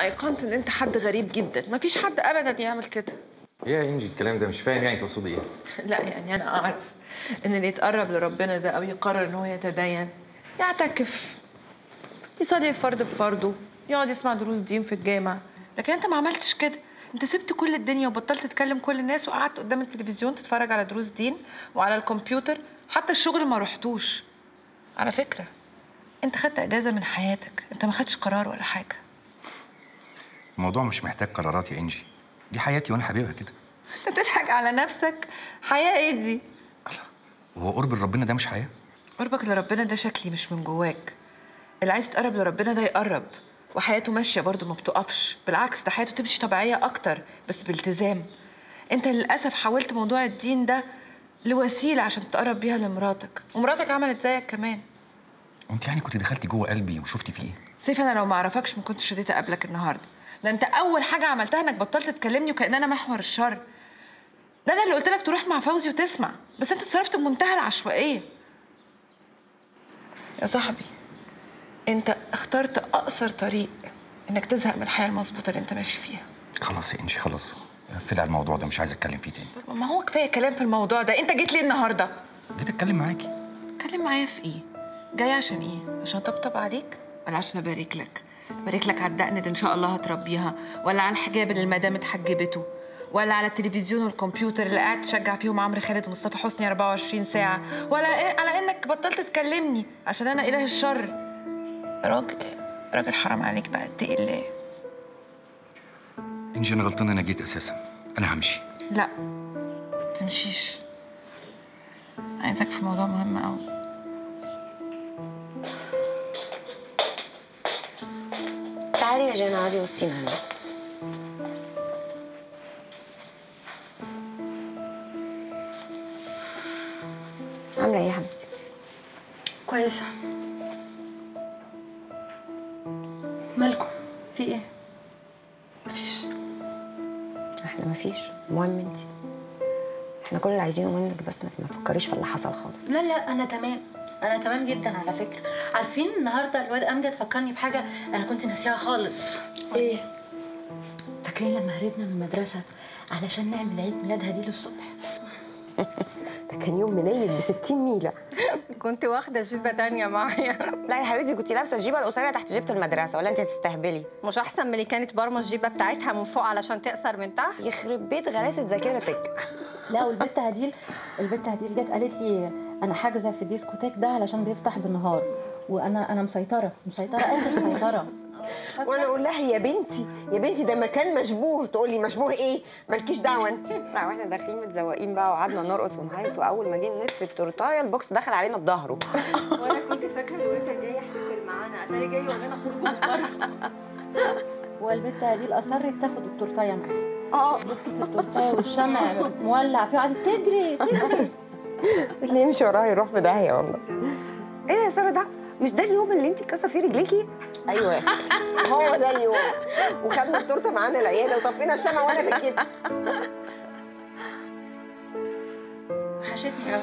ايقنت ان انت حد غريب جدا. مفيش حد ابدا يعمل كده. يا إنجي الكلام ده مش فاهم يعني تقصدي إيه؟ لا يعني أنا أعرف إن اللي يتقرب لربنا ده أو يقرر إن هو يتدين يعتكف يصلي الفرد بفرضه يقعد يسمع دروس دين في الجامع. لكن أنت ما عملتش كده. أنت سبت كل الدنيا وبطلت تكلم كل الناس وقعدت قدام التلفزيون تتفرج على دروس دين وعلى الكمبيوتر. حتى الشغل ما رحتوش. على فكرة أنت خدت إجازة من حياتك. أنت ما خدتش قرار ولا حاجة. الموضوع مش محتاج قرارات يا إنجي. دي حياتي وأنا حبيبها كده. انت بتضحك على نفسك. حياة إيه دي؟ وهو قرب لربنا ده مش حياة؟ قربك لربنا ده شكلي مش من جواك. اللي عايز يتقرب لربنا ده يقرب. وحياته ماشية برضه ما بتقفش. بالعكس ده حياته تمشي طبيعية أكتر بس بالتزام. أنت للأسف حولت موضوع الدين ده لوسيلة عشان تقرب بيها لمراتك. ومراتك عملت زيك كمان. وانت يعني كنت دخلتي جوه قلبي وشفتي فيه إيه؟ سيف أنا لو ما أعرفكش ما كنتش رديت اقابلك النهارده. ده أنت أول حاجة عملتها إنك بطلت تكلمني وكأن أنا محور الشر. ده أنا اللي قلت لك تروح مع فوزي وتسمع. بس أنت اتصرفت بمنتهى العشوائية. يا صاحبي أنت اخترت أقصر طريق إنك تزهق من الحياة المظبوطة اللي أنت ماشي فيها. خلاص يا انجي خلاص. قفلي على الموضوع ده مش عايز أتكلم فيه تاني. ما هو كفاية كلام في الموضوع ده. أنت جيت ليه النهارده. جيت أتكلم معاكي. اتكلم معايا في إيه؟ جاي عشان إيه؟ عشان اطبطب عليك؟ ولا عشان ابارك لك. بارك لك على الدقن اللي إن شاء الله هتربيها. ولا على الحجاب اللي المدام اتحجبته. ولا على التلفزيون والكمبيوتر اللي قاعد تشجع فيهم عمرو خالد ومصطفى حسني 24 ساعة. ولا إيه؟ على إنك بطلت تكلمني عشان أنا إله الشر. راجل راجل حرام عليك بقى. اتقي الله؟ انجي أنا غلطان أنا جيت أساسا. أنا همشي. لا تمشيش. عايزك في موضوع مهم قوي تعالي يا جانا اقعدي وسطينا هنا عاملة إيه يا حبيبتي؟ كويسة مالكم في إيه مفيش إحنا مفيش المهم انتي إحنا كل اللي عايزينه منك بس انك ما تفكريش في اللي حصل خالص لا لا أنا تمام أنا تمام جدا على فكرة. عارفين النهاردة الواد أمجد فكرني بحاجة أنا كنت ناسيها خالص. إيه؟ فاكرين لما هربنا من المدرسة علشان نعمل عيد ميلاد هديل الصبح ده كان يوم منيل ب 60 نيلة كنت واخدة جيبة تانية معايا. لا يا حبيبتي كنت لابسة الجيبة القصيرة تحت جيبة المدرسة ولا أنت هتستهبلي مش أحسن من اللي كانت برمى الجيبة بتاعتها من فوق علشان تقصر من تحت؟ يخرب بيت غلاسة ذاكرتك. لا والبت هديل البت هديل جت قالت لي أنا حاجزة في الديسكوتيك ده علشان بيفتح بالنهار. وأنا أنا مسيطرة مسيطرة آخر سيطرة. وأنا أقول لها يا بنتي يا بنتي ده مكان مشبوه. تقول لي مشبوه إيه؟ مالكيش دعوة أنت. لا وإحنا داخلين متزوقين بقى وقعدنا نرقص ونهيص. وأول ما جينا نلف التورتايه البوكس دخل علينا بظهره. وأنا كنت فاكرة الواد جاي يحتفل معانا. أتاري جاي يقول لنا خرجوا من بره والبت هديل اصرت تاخد التورتايه معاها. آه. مسكت التورتايه والشمع مولع فيه قعدت تجري تجري. اللي يمشي وراها يروح في داهيه والله. إيه يا سارة ده مش ده اليوم اللي أنت اتكسر فيه رجليكي؟ أيوه. هو ده اليوم. وخدنا التورتة معانا العيالة وطفينا الشمع وأنا في الجبس. وحشتني قوي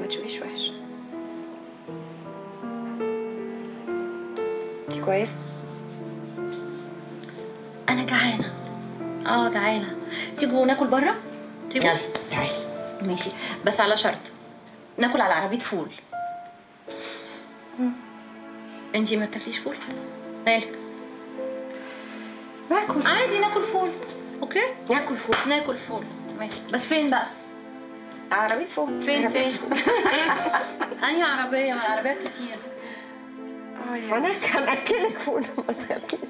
ما تشوفيش وحش. انت كويسة؟ أنا جعانة. آه جعانة. تيجوا ناكل بره؟ تيجوا يلا تعالي. ماشي. بس على شرط. ناكل على عربية فول. انتي ما بتاكليش فول؟ مالك؟ باكل. عادي ناكل فول. okay؟ ناكل فول. ناكل فول. ماشي. بس فين بقى؟ عربية فول. فين عربية فين؟ فول. انهي عربية ما العربيات كتير. آه يا هناك هناكلك فول ما تخافيش